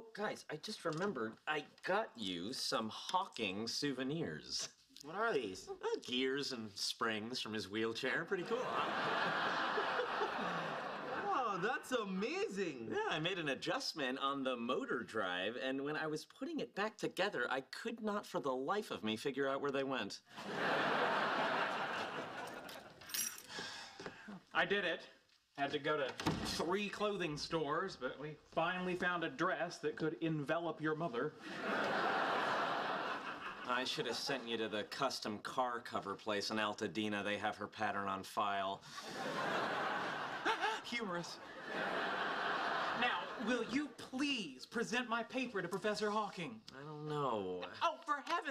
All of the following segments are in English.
Oh, guys, I just remembered I got you some Hawking souvenirs. What are these? Uh, gears and springs from his wheelchair. Pretty cool, huh? Oh, that's amazing. Yeah, I made an adjustment on the motor drive, and when I was putting it back together, I could not for the life of me figure out where they went. I did it. Had to go to three clothing stores, but we finally found a dress that could envelop your mother. I should have sent you to the custom car cover place in Altadena. They have her pattern on file. Humorous. Now, will you please present my paper to Professor Hawking? I don't know.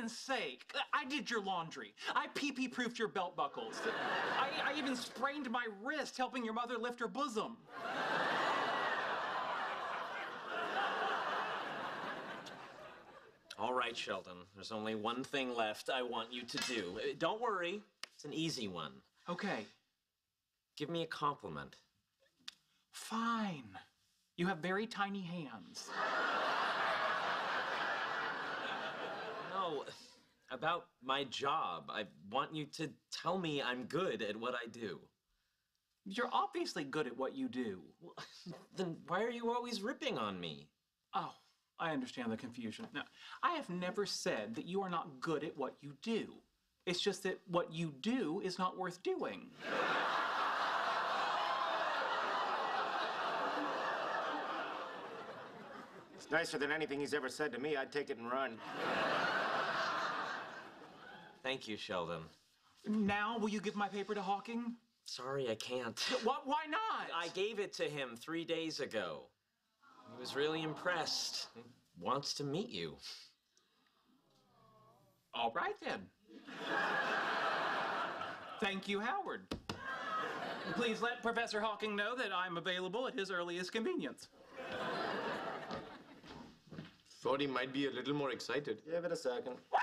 Heaven's sake! I did your laundry. I pee-pee proofed your belt buckles. I, I even sprained my wrist helping your mother lift her bosom. All right, Sheldon. There's only one thing left I want you to do. Uh, Don't worry, it's an easy one. Okay, Give me a compliment. fine. You have very tiny hands. About my job. I want you to tell me I'm good at what I do. You're obviously good at what you do. Well, then why are you always ripping on me? Oh, I understand the confusion. Now, I have never said that you are not good at what you do. It's just that what you do is not worth doing. It's nicer than anything he's ever said to me. I'd take it and run. Thank you, Sheldon. Now, will you give my paper to Hawking? Sorry, I can't. What? Why not? I gave it to him three days ago. He was really impressed. He wants to meet you. All right then. Thank you, Howard. Please let Professor Hawking know that I'm available at his earliest convenience. Thought he might be a little more excited. Give it a second. Wow!